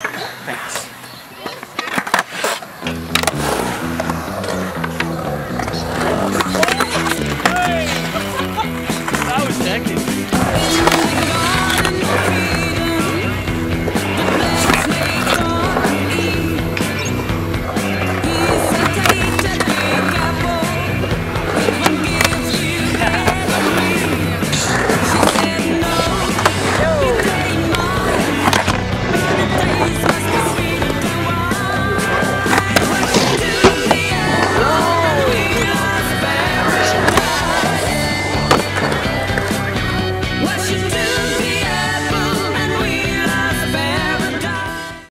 Thanks. That was technical.